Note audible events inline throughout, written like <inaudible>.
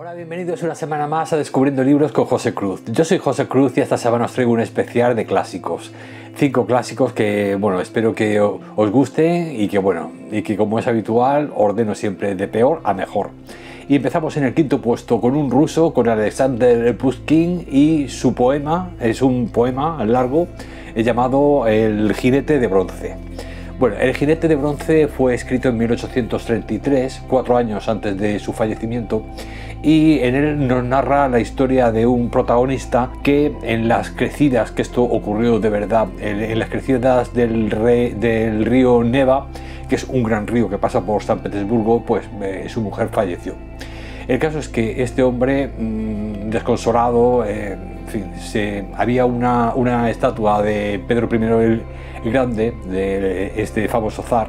Hola, bienvenidos una semana más a Descubriendo Libros con José Cruz. Yo soy José Cruz y esta semana os traigo un especial de clásicos. Cinco clásicos que, bueno, espero que os gusten y que, bueno, y que como es habitual, ordeno siempre de peor a mejor. Y empezamos en el quinto puesto con un ruso, con Alexander Pushkin y su poema, es un poema largo, llamado El jinete de bronce. Bueno, El jinete de bronce fue escrito en 1833, cuatro años antes de su fallecimiento, y en él nos narra la historia de un protagonista que en las crecidas, que esto ocurrió de verdad, en, las crecidas del, del río Neva, que es un gran río que pasa por San Petersburgo, pues eh, su mujer falleció. El caso es que este hombre, mm, desconsolado, eh, en fin, se, había una, una, estatua de Pedro I el Grande, de este famoso zar,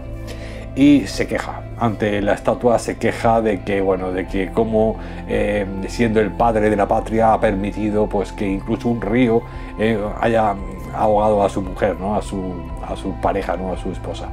y se queja. Ante la estatua se queja de que, bueno, de que como eh, siendo el padre de la patria ha permitido pues que incluso un río eh, haya ahogado a su mujer, ¿no? a, su, a su pareja, ¿no? a su esposa.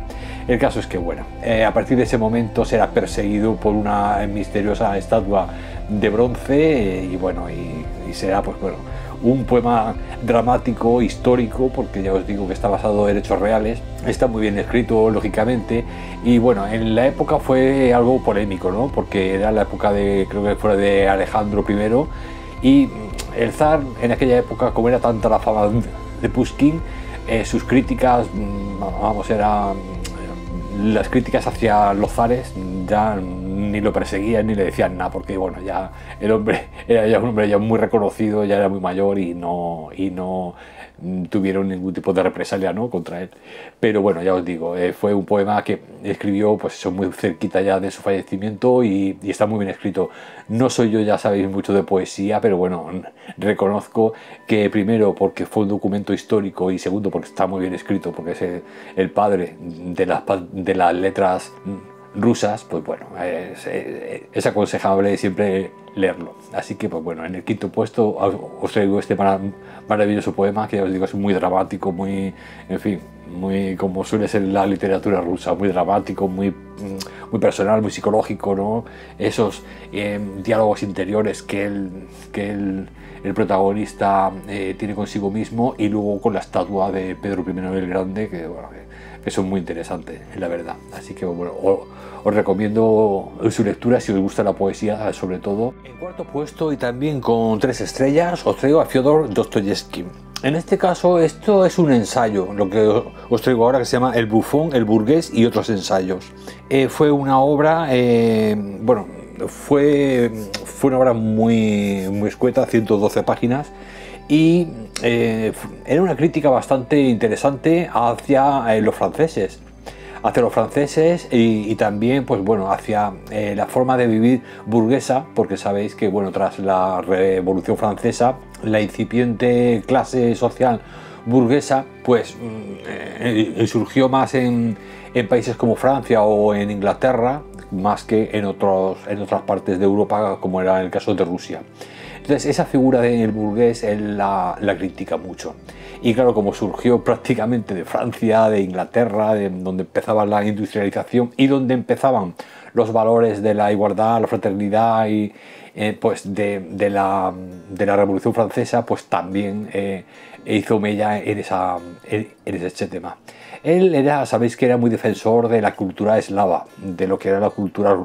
El caso es que, bueno, eh, a partir de ese momento será perseguido por una misteriosa estatua de bronce y, bueno, y, y será, pues bueno, un poema dramático, histórico, porque ya os digo que está basado en hechos reales, está muy bien escrito, lógicamente, y bueno, en la época fue algo polémico, ¿no? Porque era la época de, creo que fue de Alejandro I, y el zar en aquella época, como era tanta la fama de Pushkin, eh, sus críticas, mm, vamos, eran las críticas hacia los zares ya ni lo perseguían ni le decían nada, porque bueno, ya el hombre <laughs> era ya un hombre ya muy reconocido, ya era muy mayor y no, y no tuvieron ningún tipo de represalia ¿no? contra él. Pero bueno, ya os digo, eh, fue un poema que escribió pues muy cerquita ya de su fallecimiento y, y, está muy bien escrito. No soy yo, ya sabéis, mucho de poesía, pero bueno, reconozco que primero porque fue un documento histórico y segundo porque está muy bien escrito, porque es el, el padre de las, de las letras rusas, pues bueno, es, aconsejable siempre leerlo. Así que, pues bueno, en el quinto puesto os traigo este maravilloso poema que os digo es muy dramático, muy, en fin, muy como suele ser la literatura rusa, muy dramático, muy, mm, muy personal, muy psicológico, ¿no? Esos em, diálogos interiores que el, que el protagonista eh, tiene consigo mismo y luego con la estatua de Pedro I el Grande, que, bueno, que son muy interesantes, la verdad. Así que bueno, os, recomiendo su lectura si os gusta la poesía, sobre todo. En cuarto puesto y también con tres estrellas, os traigo a Fyodor Dostoyevsky. En este caso, esto es un ensayo, lo que os traigo ahora que se llama El bufón, el burgués y otros ensayos. Eh, fue una obra, eh, bueno, fue, fue una obra muy, muy escueta, 112 páginas, y eh, era una crítica bastante interesante hacia eh, los franceses hacia los franceses y, también pues bueno hacia eh, la forma de vivir burguesa porque sabéis que bueno tras la revolución francesa la incipiente clase social burguesa pues mm, surgió más en, en, países como Francia o en Inglaterra más que en, otros, en otras partes de Europa como era el caso de Rusia entonces esa figura del burgués él la, critica mucho. Y claro, como surgió <laughs> prácticamente de Francia, de Inglaterra, de donde empezaba la industrialización y donde empezaban los valores de la igualdad, la fraternidad y eh, pues de, de, la, de, la, Revolución Francesa, pues también eh, hizo mella en, esa, en, en ese tema. Él era, sabéis que era muy defensor de la cultura eslava, de lo que era la cultura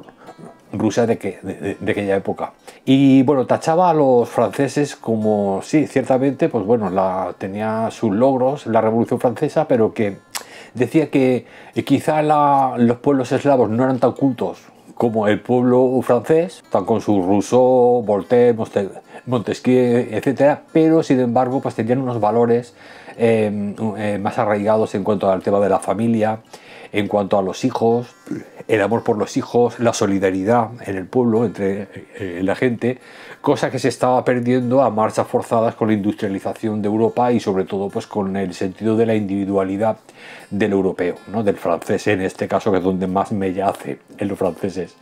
rusa de, que, de, aquella época. Y bueno, tachaba a los franceses como, sí, ciertamente, pues bueno, la, tenía sus logros la Revolución Francesa, pero que decía que quizá los pueblos eslavos no eran tan cultos como el pueblo francés, tan con su Rousseau, Voltaire, Montesquieu, etcétera, pero sin embargo pues tenían unos valores eh, eh, más arraigados en cuanto al tema de la familia, en cuanto a los hijos, el amor por los hijos, la solidaridad en el pueblo, entre eh, la gente, cosa que se estaba perdiendo a marchas forzadas con la industrialización de Europa y sobre todo pues con el sentido de la individualidad del europeo, ¿no? del francés en este caso, que es donde más me yace en los franceses.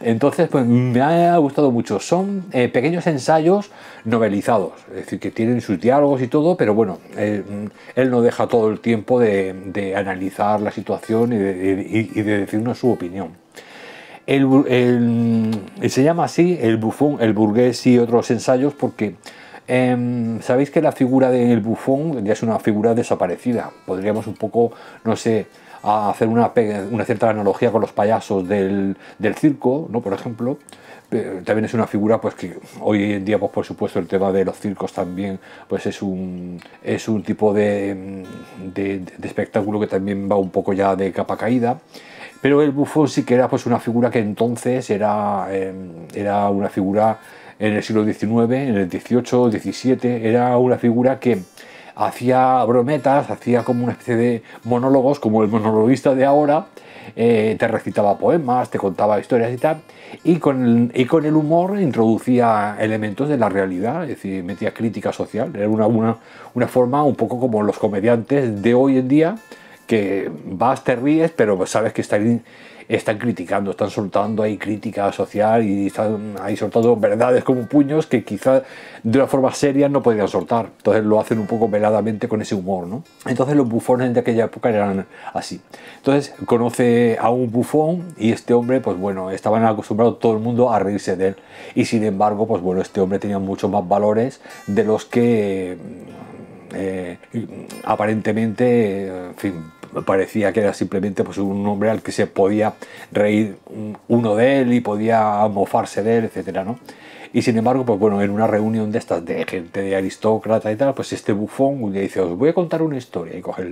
Entonces, pues me ha gustado mucho. Son eh, pequeños ensayos novelizados, es decir, que tienen sus diálogos y todo, pero bueno, eh, él no deja todo el tiempo de, analizar la situación y de, y de decirnos su opinión. se llama así el bufón, el burgués y otros ensayos porque em, sabéis que la figura del bufón ya es una figura desaparecida. Podríamos un poco, no sé, hacer una, una cierta analogía con los payasos del, del circo, ¿no? por ejemplo también es una figura pues que hoy en día pues por supuesto el tema de los circos también pues es un es un tipo de, de, espectáculo que también va un poco ya de capa caída pero el bufón sí que era pues una figura que entonces era em, era una figura en el siglo XIX en el XVIII XVII era una figura que hacía brometas hacía como una especie de monólogos como el monologuista de ahora. Eh, te recitaba poemas, te contaba historias y tal, y con, el, y con el humor introducía elementos de la realidad, es decir, metía crítica social, era una, una, una forma un poco como los comediantes de hoy en día, que vas, te ríes, pero sabes que está están criticando, están soltando ahí crítica social y están ahí soltando verdades como puños que quizás de una forma seria no podrían soltar. Entonces lo hacen un poco veladamente con ese humor, ¿no? Entonces los bufones de aquella época eran así. Entonces conoce a un bufón y este hombre, pues bueno, estaban acostumbrados todo el mundo a reírse de él. Y sin embargo, pues bueno, este hombre tenía muchos más valores de los que eh, aparentemente, en fin, parecía que era simplemente pues, un hombre al que se podía reír uno de él y podía mofarse de él, etcétera, ¿no? Y sin embargo, pues bueno, en una reunión de estas de gente de aristócrata y tal, pues este bufón un día dice, os voy a contar una historia. Y coge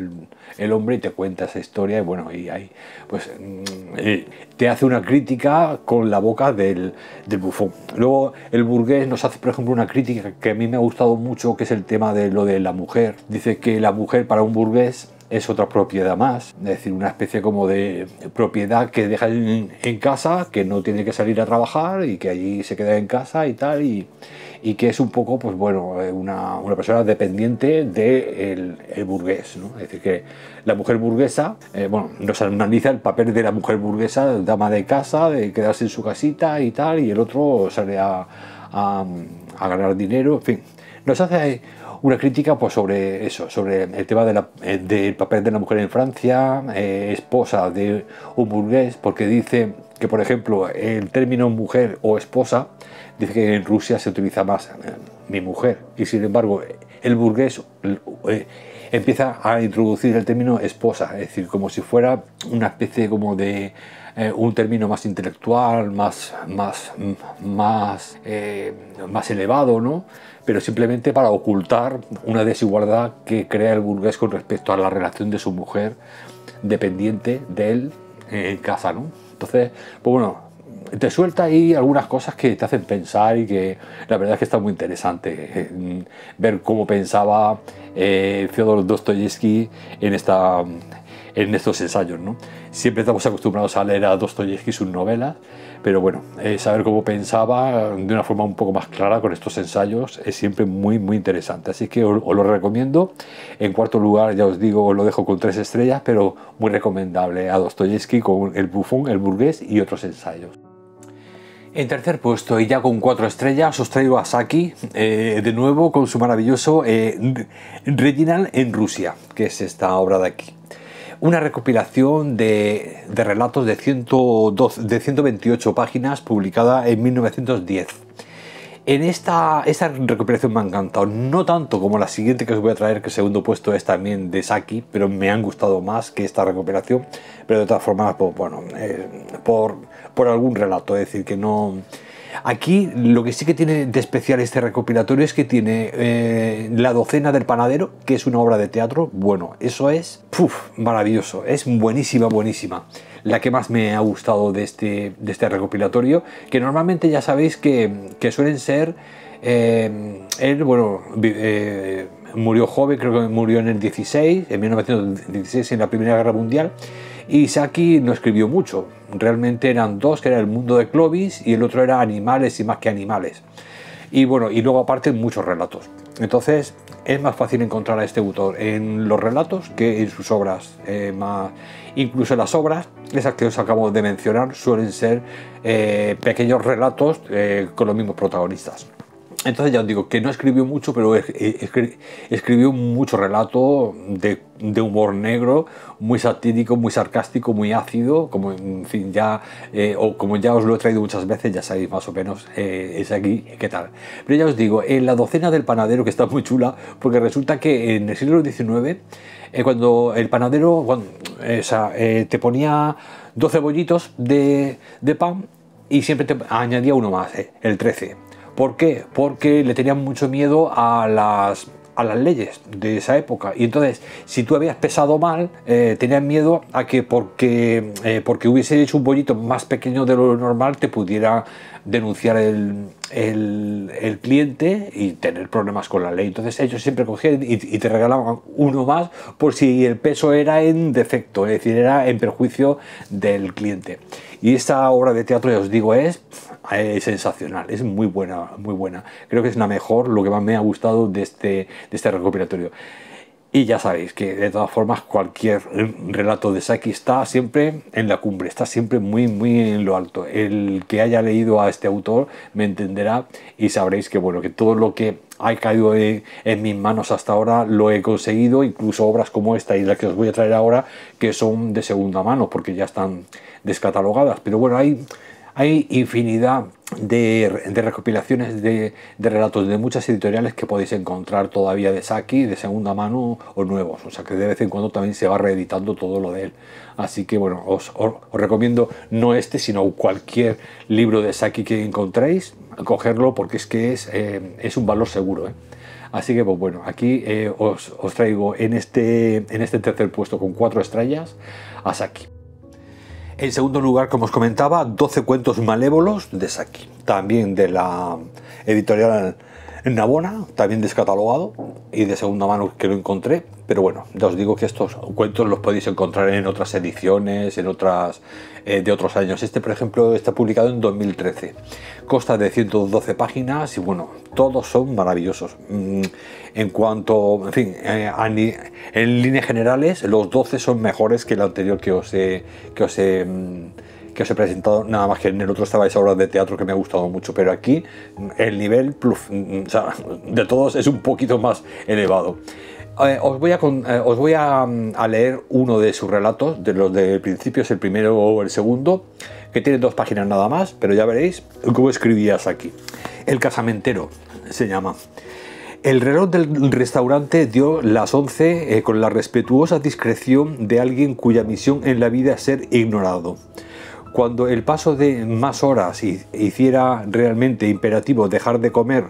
el, hombre y te cuenta esa historia y bueno, y ahí pues mm, te hace una crítica con la boca del, del, bufón. Luego el burgués nos hace, por ejemplo, una crítica que a mí me ha gustado mucho, que es el tema de lo de la mujer. Dice que la mujer para un burgués es otra propiedad más, es decir, una especie como de propiedad que deja en, casa, que no tiene que salir a trabajar y que allí se queda en casa y tal, y, y que es un poco, pues bueno, eh, una, una persona dependiente del de el burgués, ¿no? Es decir, que la mujer burguesa, eh, bueno, nos analiza el papel de la mujer burguesa, dama de casa, de quedarse en su casita y tal, y el otro sale a, a, a ganar dinero, en fin, nos hace una crítica pues, sobre eso, sobre el tema eh, del papel de la mujer en Francia, eh, esposa de un burgués, porque dice que, por ejemplo, el término mujer o esposa, dice que en Rusia se utiliza más eh, mi mujer, y sin embargo, el burgués empieza a introducir el término esposa, es decir, como si fuera una especie como de un término más intelectual, más, más, más, más elevado, ¿no? pero simplemente para ocultar una desigualdad que crea el burgués con respecto a la relación de su mujer dependiente de él en casa, ¿no? Entonces, pues bueno, te suelta ahí algunas cosas que te hacen pensar y que la verdad es que está muy interesante eh, ver cómo pensaba eh, Fyodor Dostoyevsky en, esta, en estos ensayos, ¿no? Siempre estamos acostumbrados a leer a Dostoyevsky sus novelas, pero bueno, eh, saber cómo pensaba de una forma un poco más clara con estos ensayos es siempre muy, muy interesante. Así que os, lo recomiendo. En cuarto lugar, ya os digo, os lo dejo con tres estrellas, pero muy recomendable a Dostoyevsky con El bufón, El burgués y otros ensayos. En tercer puesto y ya con cuatro estrellas os traigo a Saki, eh, de nuevo con su maravilloso eh, Reginald en Rusia, que es esta obra de aquí una recopilación de, relatos de, 102, de 128 páginas publicada en 1910. En esta, esta recopilación me ha encantado, no tanto como la siguiente que os voy a traer, que el segundo puesto es también de Saki, pero me han gustado más que esta recuperación, pero de todas formas, pues, bueno, eh, por, por algún relato, es decir, que no, Aquí lo que sí que tiene de especial este recopilatorio es que tiene eh, La docena del panadero, que es una obra de teatro. Bueno, eso es maravilloso, es buenísima, buenísima. La que más me ha gustado de este, de este recopilatorio, que normalmente ya sabéis que, suelen ser... Eh, él, bueno, eh, murió joven, creo que murió en el 16, en 1916, en la Primera Guerra Mundial. Y Saki no escribió mucho, realmente eran dos, que era el mundo de Clovis y el otro era animales y más que animales. Y bueno, y luego aparte muchos relatos. Entonces es más fácil encontrar a este autor en los relatos que en sus obras. Eh, más, incluso las obras, esas que os acabo de mencionar, suelen ser eh, pequeños relatos eh, con los mismos protagonistas. Entonces ya os digo que no escribió mucho, pero escribió mucho relato de, humor negro, muy satírico, muy sarcástico, muy ácido, como en fin ya eh, o como ya os lo he traído muchas veces, ya sabéis más o menos eh, es aquí qué tal. Pero ya os digo, en la docena del panadero que está muy chula, porque resulta que en el siglo XIX eh, cuando el panadero te ponía 12 bollitos de, de pan y siempre te añadía uno más, el 13 ¿Por qué? Porque le tenían mucho miedo a las, a las leyes de esa época. Y entonces, si tú habías pesado mal, eh, tenían miedo a que porque, eh, porque hubiese hecho un bollito más pequeño de lo normal, te pudiera denunciar el, el, cliente y tener problemas con la ley. Entonces ellos siempre cogían y, te regalaban uno más por si el peso era en defecto, es decir, era en perjuicio del cliente. Y esta obra de teatro, ya os digo, es, sensacional, es muy buena, muy buena. Creo que es la mejor, lo que más me ha gustado de este, de este recopilatorio. Y ya sabéis que de todas formas cualquier relato de Saki está siempre en la cumbre, está siempre muy muy en lo alto. El que haya leído a este autor me entenderá y sabréis que bueno, que todo lo que ha caído en, en mis manos hasta ahora lo he conseguido, incluso obras como esta y la que os voy a traer ahora que son de segunda mano porque ya están descatalogadas. Pero bueno, hay, hay infinidad de, recopilaciones de, relatos de muchas editoriales que podéis encontrar todavía de Saki, de segunda mano o nuevos. O sea que de vez en cuando también se va reeditando todo lo de él. Así que bueno, os, recomiendo no este, sino cualquier libro de Saki que encontréis, cogerlo porque es que es, eh, es un valor seguro. ¿eh? Así que pues bueno, aquí eh, os, traigo en este, en este tercer puesto con cuatro estrellas a Saki. En segundo lugar, como os comentaba, 12 cuentos malévolos de Saki, también de la editorial Nabona, también descatalogado y de segunda mano que lo encontré. Pero bueno, ya os digo que estos cuentos los podéis encontrar en otras ediciones, en otras eh, de otros años. Este, por ejemplo, está publicado en 2013. Consta de 112 páginas y bueno, todos son maravillosos. Mm, en cuanto, en fin, eh, en líneas generales, los 12 son mejores que el anterior que os he, que os he mm, que os he presentado, nada más que en el otro estaba esa obra de teatro que me ha gustado mucho, pero aquí el nivel de todos es un poquito más elevado. Eh, os voy, a, eh, mm, a, leer uno de sus relatos, de los del principio, es el primero o el segundo, que tiene dos páginas nada más, pero ya veréis cómo escribías aquí. El casamentero se llama. El reloj del restaurante dio las 11 eh, con la respetuosa discreción de alguien cuya misión en la vida es ser ignorado. Cuando el paso de más horas hiciera realmente imperativo dejar de comer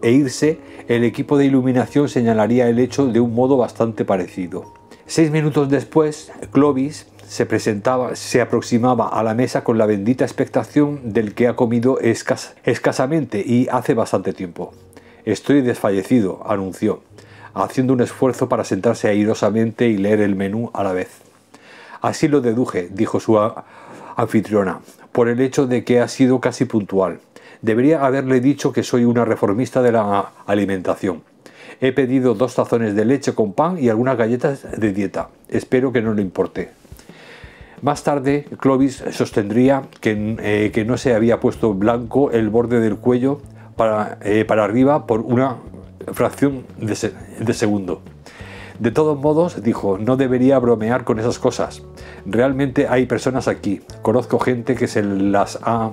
e irse, el equipo de iluminación señalaría el hecho de un modo bastante parecido. Seis minutos después, Clovis se presentaba, se aproximaba a la mesa con la bendita expectación del que ha comido escasamente y hace bastante tiempo. Estoy desfallecido, anunció, haciendo un esfuerzo para sentarse airosamente y leer el menú a la vez. Así lo deduje, dijo su anfitriona, por el hecho de que ha sido casi puntual. Debería haberle dicho que soy una reformista de la alimentación. He pedido dos tazones de leche con pan y algunas galletas de dieta. Espero que no le importe. Más tarde, Clovis sostendría que, eh, que no se había puesto blanco el borde del cuello para, eh, para arriba por una fracción de, de segundo. De todos modos, dijo, no debería bromear con esas cosas. Realmente hay personas aquí. Conozco gente que se las ha,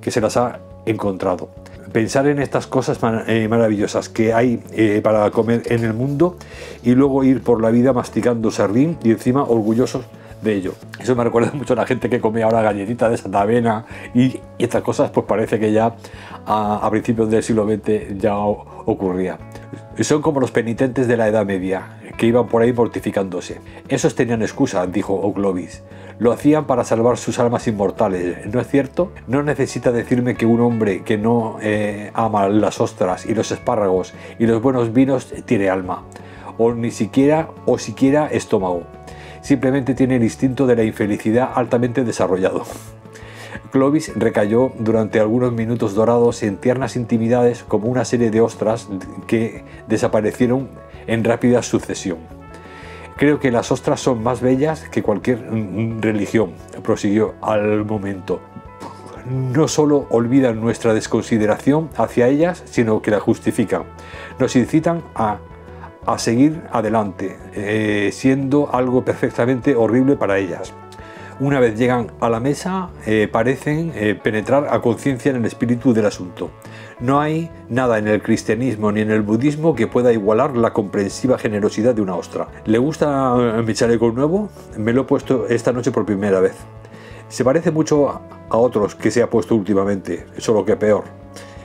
que se las ha encontrado. Pensar en estas cosas eh, maravillosas que hay eh, para comer en el mundo y luego ir por la vida masticando sardín y encima orgullosos de ello. Eso me recuerda <laughs> mucho a la gente que come ahora galletitas de Santa Avena y, estas cosas, pues parece que ya a, principios del siglo XX ya ocurría. Son como los penitentes de la Edad Media, que iban por ahí mortificándose. Esos tenían excusa, dijo Oglovis. Lo hacían para salvar sus almas inmortales, ¿no es cierto? No necesita decirme que un hombre que no eh, ama las ostras y los espárragos y los buenos vinos tiene alma, o ni siquiera, o siquiera estómago. Simplemente tiene el instinto de la infelicidad altamente desarrollado. Clovis recayó durante algunos minutos dorados en tiernas intimidades como una serie de ostras que desaparecieron en rápida sucesión. Creo que las ostras son más bellas que cualquier religión, prosiguió al momento. no solo olvidan nuestra desconsideración hacia ellas, sino que la justifican. Nos incitan a, seguir adelante, eh, siendo algo perfectamente horrible para ellas una vez llegan a la mesa, eh, parecen eh, penetrar a conciencia en el espíritu del asunto. No hay nada en el cristianismo ni en el budismo que pueda igualar la comprensiva generosidad de una ostra. ¿Le gusta eh, mi chaleco nuevo? Me lo he puesto esta noche por primera vez. Se parece mucho a otros que se ha puesto últimamente, solo que peor.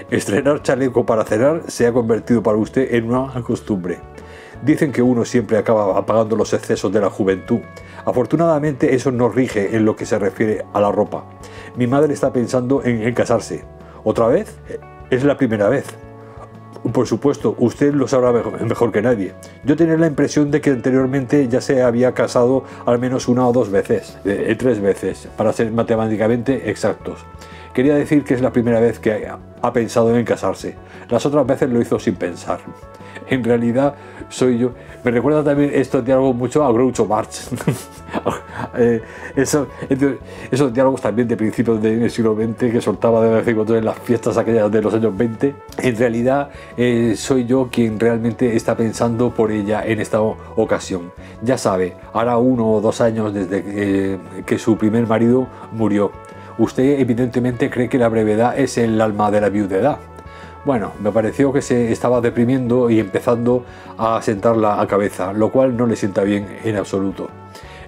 Estrenar chaleco para cenar se ha convertido para usted en una costumbre. Dicen que uno siempre acaba apagando los excesos de la juventud. Afortunadamente eso no rige en lo que se refiere a la ropa. Mi madre está pensando en, casarse. ¿Otra vez? Es la primera vez. Por supuesto, usted lo sabrá mejor, que nadie. Yo tenía la impresión de que anteriormente ya se había casado al menos una o dos veces, eh, tres veces, para ser matemáticamente exactos. Quería decir que es la primera vez que ha pensado en casarse. Las otras veces lo hizo sin pensar en realidad soy yo. Me recuerda también esto diálogos mucho a Groucho Marx. <laughs> eh, eso, esos diálogos también de principios del siglo XX que soltaba de vez en cuando en las fiestas aquellas de los años 20. En realidad eh, soy yo quien realmente está pensando por ella en esta ocasión. Ya sabe, hará uno o dos años desde que, que su primer marido murió. Usted evidentemente cree que la brevedad es el alma de la viudedad. Bueno, me pareció que se estaba deprimiendo y empezando a sentar la cabeza, lo cual no le sienta bien en absoluto.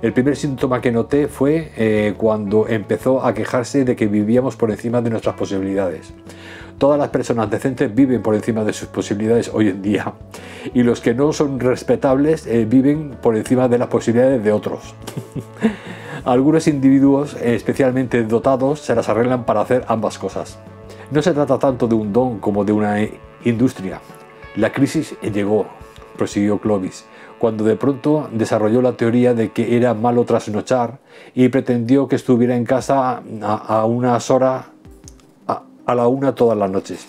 El primer síntoma que noté fue eh, cuando empezó a quejarse de que vivíamos por encima de nuestras posibilidades. Todas las personas decentes viven por encima de sus posibilidades hoy en día y los que no son respetables eh, viven por encima de las posibilidades de otros. <laughs> Algunos individuos especialmente dotados se las arreglan para hacer ambas cosas. No se trata tanto de un don como de una industria. La crisis llegó, prosiguió Clovis, cuando de pronto desarrolló la teoría de que era malo trasnochar y pretendió que estuviera en casa a, unas horas a, la una todas las noches.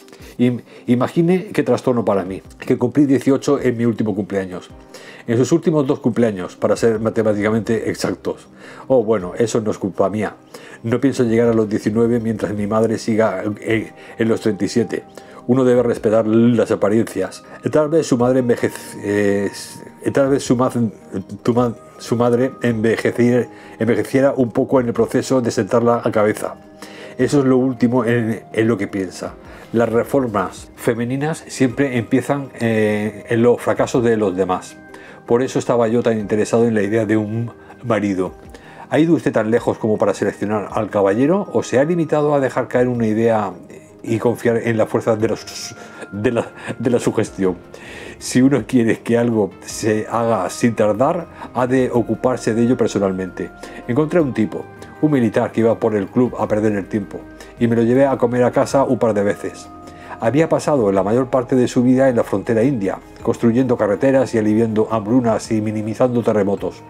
Imagine qué trastorno para mí, que cumplí 18 en mi último cumpleaños. En sus últimos dos cumpleaños, para ser matemáticamente exactos. Oh, bueno, eso no es culpa mía. No pienso llegar a los 19 mientras mi madre siga en los 37. Uno debe respetar las apariencias. Tal vez su madre envejeciera un poco en el proceso de sentarla a cabeza. Eso es lo último en, lo que piensa. Las reformas femeninas siempre empiezan eh, en los fracasos de los demás. Por eso estaba yo tan interesado en la idea de un marido. ¿Ha ido usted tan lejos como para seleccionar al caballero o se ha limitado a dejar caer una idea y confiar en la fuerza de, la, sugestión? Si uno quiere que algo se haga sin tardar, ha de ocuparse de ello personalmente. Encontré un tipo, un militar que iba por el club a perder el tiempo, y me lo llevé a comer a casa un par de veces. Había pasado la mayor parte de su vida en la frontera india, construyendo carreteras y aliviando hambrunas y minimizando terremotos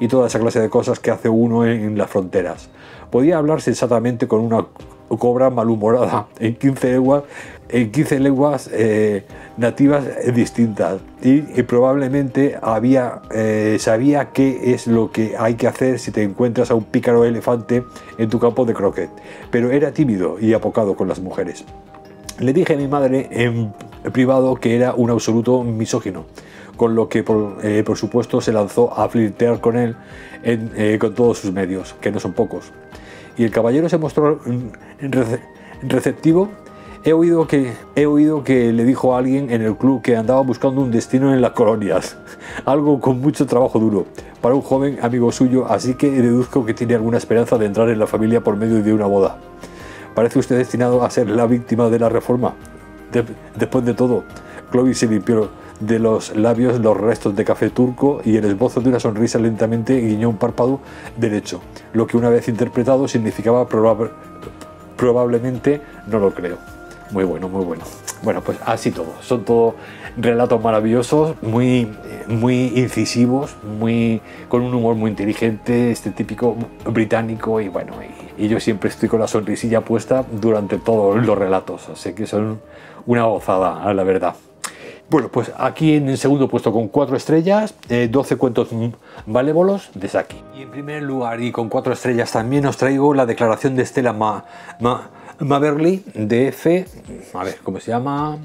y toda esa clase de cosas que hace uno en, las fronteras. Podía hablar sensatamente con una cobra malhumorada en 15 lenguas, en 15 lenguas eh, nativas distintas y, probablemente había, eh, sabía qué es lo que hay que hacer si te encuentras a un pícaro elefante en tu campo de croquet, pero era tímido y apocado con las mujeres. Le dije a mi madre en privado que era un absoluto misógino con lo que eh, por, supuesto se lanzó a flirtear con él eh, con todos sus medios, que no son pocos. Y el caballero se mostró receptivo. He oído, que, he oído que le dijo a alguien en el club que andaba buscando un destino en las colonias, <laughs> algo con mucho trabajo duro para un joven amigo suyo, así que deduzco que tiene alguna esperanza de entrar en la familia por medio de una boda. ¿Parece usted destinado a ser la víctima de la reforma? después de todo, Clovis se limpió de los labios los restos de café turco y el esbozo de una sonrisa lentamente guiñó un párpado derecho, lo que una vez interpretado significaba probablemente no lo creo. Muy bueno, muy bueno. Bueno, pues así todo. Son todos relatos maravillosos, muy, muy incisivos, muy, con un humor muy inteligente, este típico británico y bueno, y, y yo siempre estoy con la sonrisilla puesta durante todos los relatos. Así que son una gozada, la verdad. Bueno, pues aquí en el segundo puesto con cuatro estrellas, 12 eh, cuentos malévolos de Saki. Y en primer lugar y con cuatro estrellas también os traigo la declaración de Estela Ma, Ma, Maverly de F, a ver, ¿cómo se llama?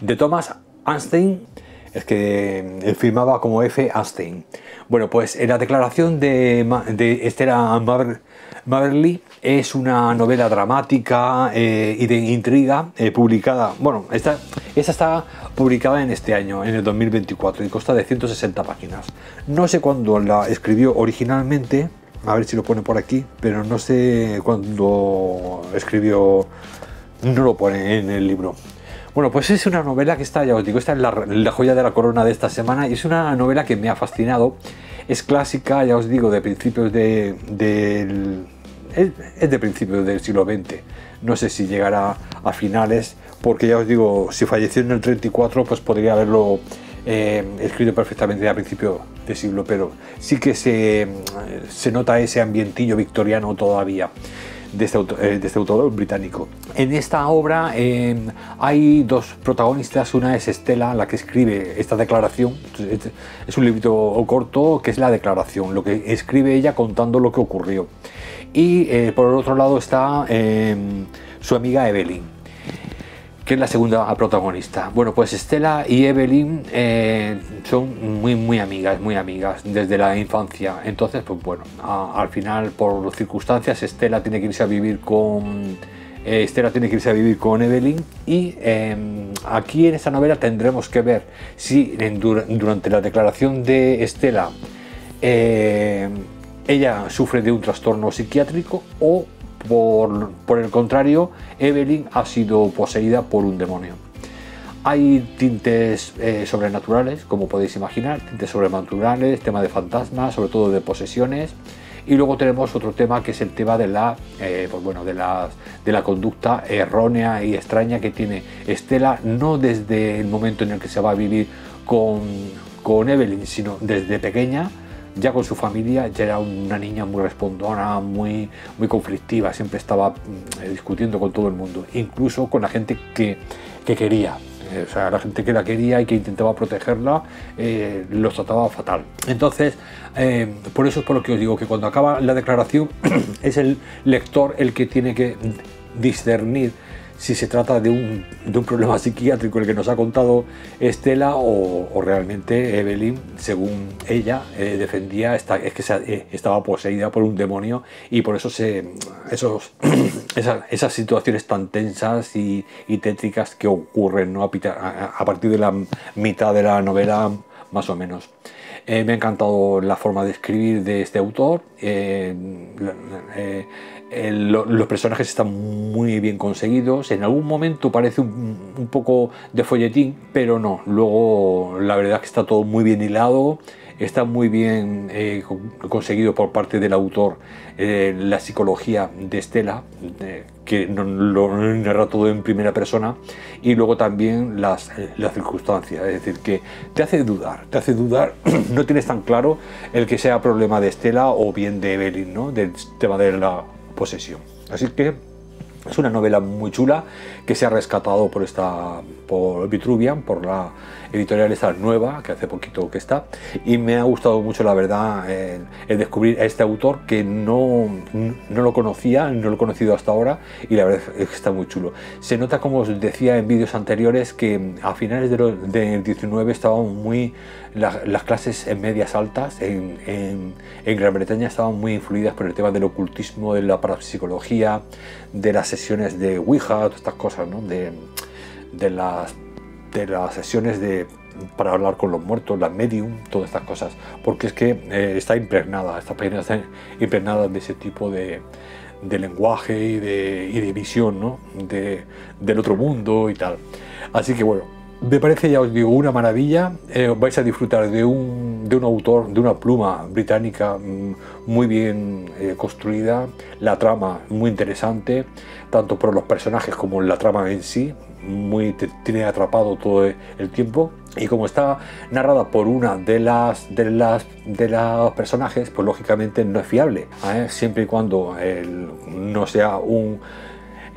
De Thomas Einstein, es que él firmaba como F. Einstein. Bueno, pues en la declaración de, de Estela Maverly es una novela dramática eh, y de intriga eh, publicada, bueno, esta, esta está publicada en este año, en el 2024, y consta de 160 páginas. No sé cuándo la escribió originalmente, a ver si lo pone por aquí, pero no sé cuándo escribió, no lo pone en el libro. Bueno, pues es una novela que está, ya os digo, esta es la, joya de la corona de esta semana y es una novela que me ha fascinado. Es clásica, ya os digo, de principios de, del... Es, de principios del siglo XX. No sé si llegará a finales, porque ya os digo, si falleció en el 34, pues podría haberlo eh, escrito perfectamente a principio de siglo, pero sí que se, se nota ese ambientillo victoriano todavía. De este, autor, eh, este, autor, británico. En esta obra eh, hay dos protagonistas, una es Estela, la que escribe esta declaración, es un libro corto que es la declaración, lo que escribe ella contando lo que ocurrió. Y por el otro lado está su amiga Evelyn que es la segunda protagonista. Bueno, pues Estela y Evelyn eh, son muy, muy amigas, muy amigas desde la infancia. Entonces, pues bueno, al final, por circunstancias, Estela tiene que irse a vivir con. Eh, Estela tiene que irse a vivir con Evelyn y em, aquí en esta novela tendremos que ver si durante la declaración de Estela em, ella sufre de un trastorno psiquiátrico o por, el contrario, Evelyn ha sido poseída por un demonio. Hay tintes eh, sobrenaturales, como podéis imaginar, tintes sobrenaturales, tema de fantasmas, sobre todo de posesiones. Y luego tenemos otro tema que es el tema de la, eh, pues bueno, de, la conducta errónea y extraña que tiene Estela, no desde el momento en el que se va a vivir con, con Evelyn, sino desde pequeña, ya con su familia, ya era una niña muy respondona, muy, muy conflictiva, siempre estaba mm, discutiendo con todo el mundo, incluso con la gente que, que quería. Eh, o sea, la gente que la quería y que intentaba protegerla eh, los trataba fatal. Entonces, eh, por eso es por lo que os digo que cuando acaba la declaración <clears throat> es el lector el que tiene que discernir si se trata de un, de un, problema <laughs> psiquiátrico el que nos ha contado Estela o, realmente Evelyn, según ella, eh, defendía es que eh, estaba poseída por un demonio y por eso <clears throat> esas, situaciones tan tensas y, tétricas que ocurren a, partir de la mitad de la novela más o menos. Eh, me ha encantado la forma de escribir de este autor los personajes están muy bien conseguidos. En algún momento parece un, poco de folletín, pero no. Luego la verdad es que está todo muy bien hilado, está muy bien eh, conseguido por parte del autor eh, la psicología de Estela, que lo narra todo en primera persona, y luego también las, las circunstancias. Es decir, que te hace dudar, te hace dudar, <clears throat> no tienes tan claro el que sea problema de Estela o bien de Evelyn, ¿no? del tema de la posesión. Así que es una novela muy chula que se ha rescatado por esta por Vitruvian, por la editorial esta nueva, que hace poquito que está, y me ha gustado mucho la verdad el, descubrir a este autor que no, no, lo conocía, no lo he conocido hasta ahora, y la verdad es que está muy chulo. Se nota, como os decía en vídeos anteriores, que a finales del 19 estaban muy las clases medias altas en, en, Gran Bretaña estaban muy influidas por el tema del ocultismo, de la parapsicología, de las sesiones de Ouija, todas estas cosas, ¿no? de, de, las, de las sesiones de, para hablar con los muertos, la medium, todas estas cosas, porque es que eh, está impregnada, esta página está impregnada de ese tipo de, de lenguaje y de, y de visión ¿no? de, del otro mundo y tal. Así que bueno, me parece, ya os digo, una maravilla. Eh, vais a disfrutar de un, de un, autor, de una pluma británica mm, muy bien eh, construida, la trama muy interesante, tanto por los personajes como la trama en sí, muy tiene atrapado todo el tiempo y como está narrada por una de las de las de los personajes pues lógicamente no es fiable ¿eh? siempre y cuando no sea un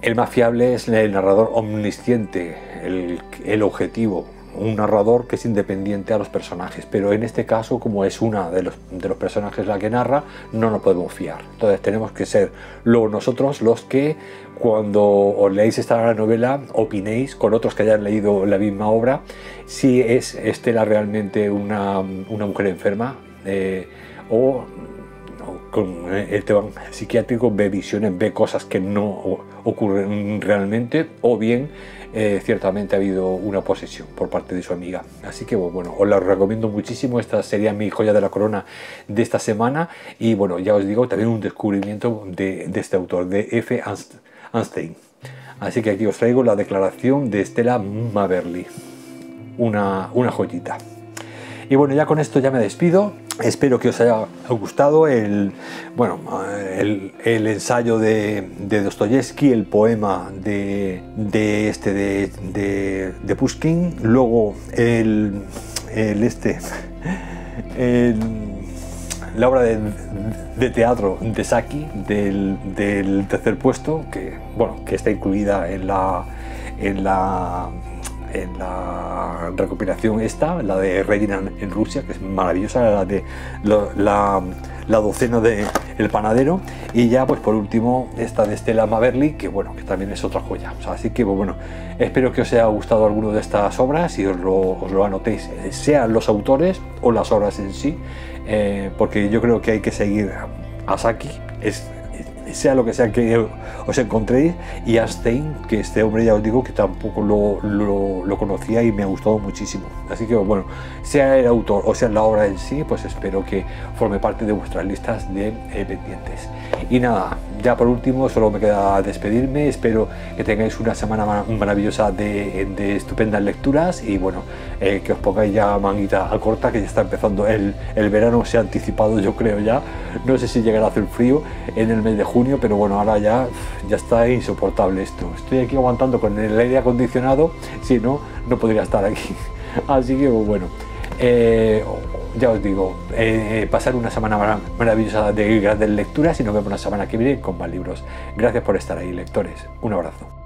el más fiable es el narrador omnisciente, el, objetivo un narrador que es independiente a los personajes, pero en este caso, como es una de los, personajes la que narra, no nos podemos fiar. Entonces tenemos que ser luego nosotros los que cuando os leéis esta novela opinéis con otros que hayan leído la misma obra si es Estela realmente una, una mujer enferma eh, o con el tema psiquiátrico ve visiones, ve cosas que no ocurren realmente o bien eh, ciertamente ha habido una posesión por parte de su amiga. Así que bueno, os la recomiendo muchísimo. Esta sería mi joya de la corona de esta semana. Y bueno, ya os digo, también un descubrimiento de, este autor, de F. Einstein. Así que aquí os traigo la declaración de Stella Maverly. Una, una joyita. Y bueno, ya con esto ya me despido. Espero que os haya gustado el, bueno, el, ensayo de, de Dostoyevsky, el poema de, este de, de, Pushkin, luego el, el este, la obra de, teatro de Saki del, del, tercer puesto, que, bueno, que está incluida en la, en la en la recopilación esta, la de Regina en Rusia, que es maravillosa, la de la, docena de El Panadero, y ya pues por último esta de Stella Maverly, que bueno, que también es otra joya. así que pues, bueno, espero que os haya gustado alguno de estas obras y os lo, anotéis, sean los autores o las obras en sí, eh, porque yo creo que hay que seguir a Saki, sea lo que sea que os encontréis, y Einstein, que este hombre ya os digo que tampoco lo, lo, conocía y me ha gustado muchísimo. Así que bueno, sea el autor o sea la obra en sí, pues espero que forme parte de vuestras listas de eh, pendientes. Y nada, ya por último, solo me queda despedirme. Espero que tengáis una semana maravillosa de, de estupendas lecturas y bueno, eh, que os pongáis ya manguita a corta, que ya está empezando el, el, verano, se ha anticipado, yo creo ya. No sé si llegará a hacer frío en el mes de junio, pero bueno, ahora ya, ya está insoportable esto. Estoy aquí aguantando con el aire acondicionado, si no, no podría estar aquí. <laughs> Así que bueno. Eh, ya os digo, eh, pasar una semana maravillosa de grandes lecturas y nos vemos la semana que viene con más libros. Gracias por estar ahí, lectores. Un abrazo.